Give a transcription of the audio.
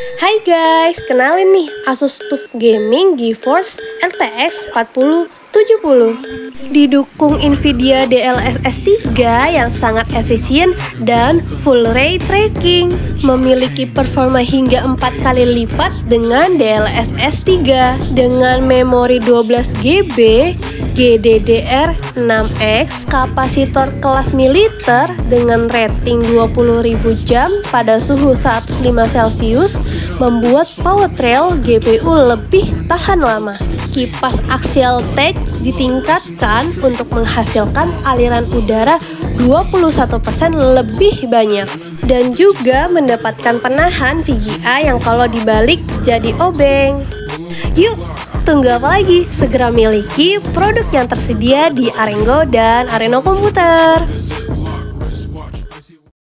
Hai guys, kenalin nih Asus TUF Gaming GeForce RTX 4070 Didukung Nvidia DLSS 3 yang sangat efisien dan full ray tracking. Memiliki performa hingga 4 kali lipat dengan DLSS 3 Dengan memori 12GB GDDR6X kapasitor kelas militer dengan rating 20.000 jam pada suhu 105 Celcius membuat power trail GPU lebih tahan lama. Kipas axial tech ditingkatkan untuk menghasilkan aliran udara 21% lebih banyak dan juga mendapatkan penahan VGA yang kalau dibalik jadi obeng. Yuk, tunggu apa lagi? Segera miliki produk yang tersedia di Arengo dan Areno Komputer.